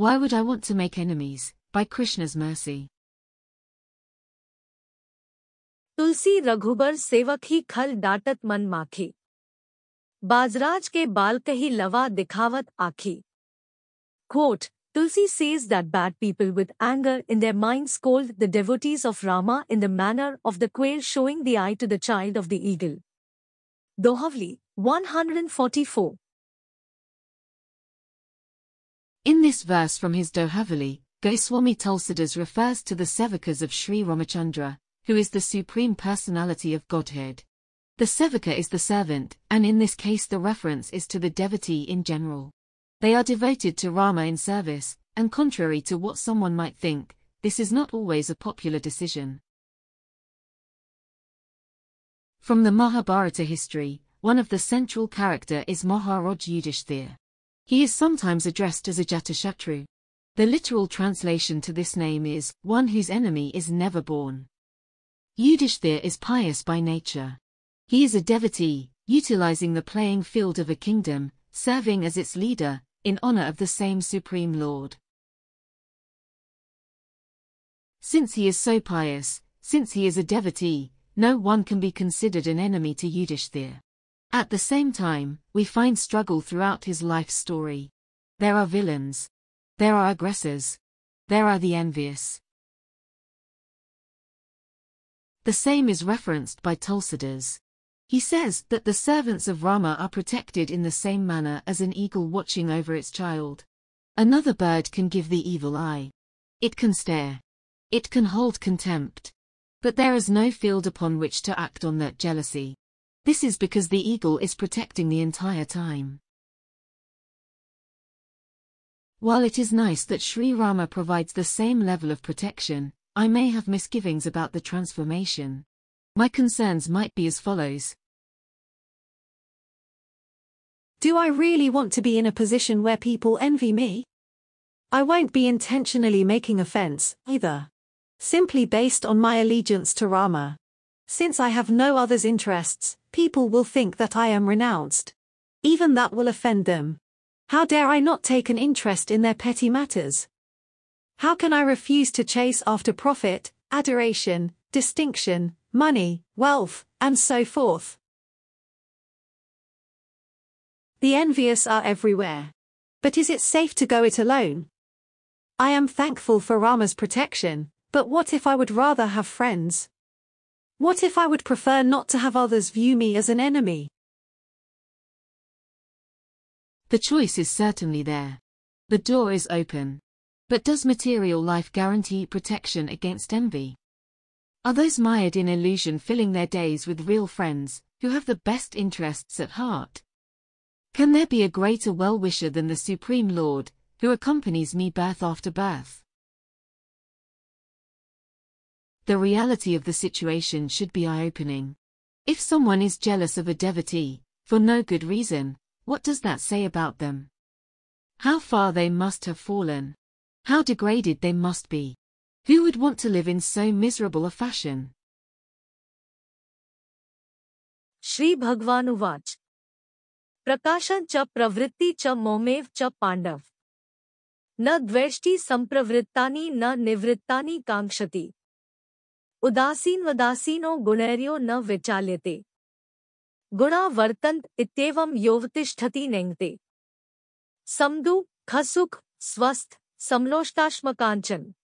Why would I want to make enemies? By Krishna's mercy. तुलसी रघुबर सेवकी खल डाटत मन माखी बाजराज के बाल कही लवा दिखावत आखी Quote, Tulsi says that bad people with anger in their minds scold the devotees of Rama in the manner of the quail showing the eye to the child of the eagle. Dohavali, 144. In this verse from his Dohavali, Goswami Tulsidas refers to the Sevakas of Sri Ramachandra, who is the supreme personality of Godhead. The Sevaka is the servant, and in this case the reference is to the devotee in general. They are devoted to Rama in service, and contrary to what someone might think, this is not always a popular decision. From the Mahabharata history, one of the central character is Maharaj Yudhishthir. He is sometimes addressed as a Ajatashatru. The literal translation to this name is, one whose enemy is never born. Yudhishthir is pious by nature. He is a devotee, utilizing the playing field of a kingdom, serving as its leader, in honor of the same Supreme Lord. Since he is so pious, since he is a devotee, no one can be considered an enemy to Yudhishthir. At the same time, we find struggle throughout his life story. There are villains. There are aggressors. There are the envious. The same is referenced by Tulsidas. He says that the servants of Rama are protected in the same manner as an eagle watching over its child. Another bird can give the evil eye. It can stare. It can hold contempt. But there is no field upon which to act on that jealousy. This is because the eagle is protecting the entire time. While it is nice that Sri Rama provides the same level of protection, I may have misgivings about the transformation. My concerns might be as follows. Do I really want to be in a position where people envy me? I won't be intentionally making offense, either. Simply based on my allegiance to Rama. Since I have no other's interests, people will think that I am renounced. Even that will offend them. How dare I not take an interest in their petty matters? How can I refuse to chase after profit, adoration, distinction, money, wealth, and so forth? The envious are everywhere. But is it safe to go it alone? I am thankful for Rama's protection, but what if I would rather have friends, what if I would prefer not to have others view me as an enemy? The choice is certainly there. The door is open. But does material life guarantee protection against envy? Are those mired in illusion filling their days with real friends, who have the best interests at heart? Can there be a greater well-wisher than the Supreme Lord, who accompanies me birth after birth? The reality of the situation should be eye-opening. If someone is jealous of a devotee, for no good reason, what does that say about them? How far they must have fallen. How degraded they must be. Who would want to live in so miserable a fashion? Shri भगवानुवाच प्रकाशन च प्रवृत्ति च मोमेव च पांडव न द्वेष्टि संप्रवृत्तानि न निवृत्तानि कांक्षति उदासीनवदासीनो गुणैर्यो न विचाल्यते। गुणा वर्तन्त इत्येवं योवतिष्ठति नेङ्ते समदु खसुख स्वस्थ समलोष्टाश्मकाञ्चन।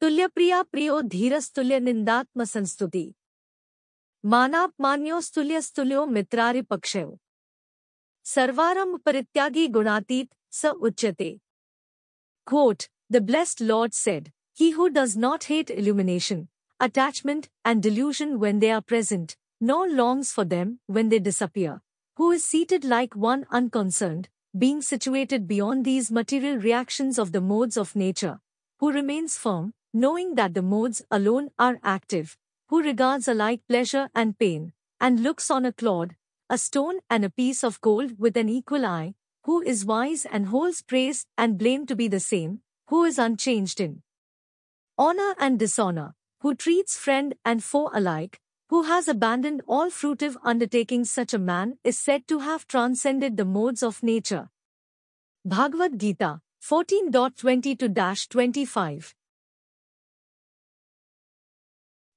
तुल्यप्रिया प्रियो धीरस्तुल्य निंदात्म संस्तुति। मानापमान्योस्तुल्यस्तुल्यो मित्रारिपक्षयो सर्वारंभ परित्यागी गुणातीत स उच्यते। Quote, The blessed Lord said, He who does not hate illumination, attachment, and delusion when they are present, nor longs for them when they disappear, who is seated like one unconcerned, being situated beyond these material reactions of the modes of nature, who remains firm, knowing that the modes alone are active, who regards alike pleasure and pain, and looks on a clod, a stone and a piece of gold with an equal eye, who is wise and holds praise and blame to be the same, who is unchanged in honor and dishonor, who treats friend and foe alike, who has abandoned all fruitive undertakings such a man is said to have transcended the modes of nature. Bhagavad Gita, 14.22-25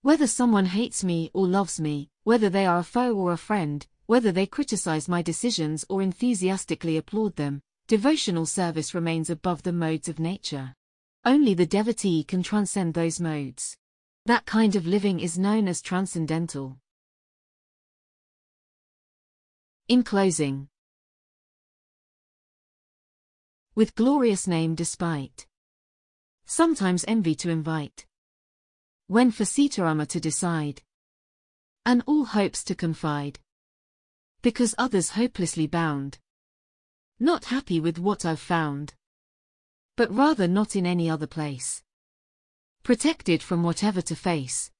Whether someone hates me or loves me, whether they are a foe or a friend, whether they criticize my decisions or enthusiastically applaud them, devotional service remains above the modes of nature. Only the devotee can transcend those modes. That kind of living is known as transcendental. In closing, with glorious name despite, sometimes envy to invite, when for Sitarama to decide, and all hopes to confide, because others hopelessly bound, not happy with what I've found, but rather not in any other place, protected from whatever to face.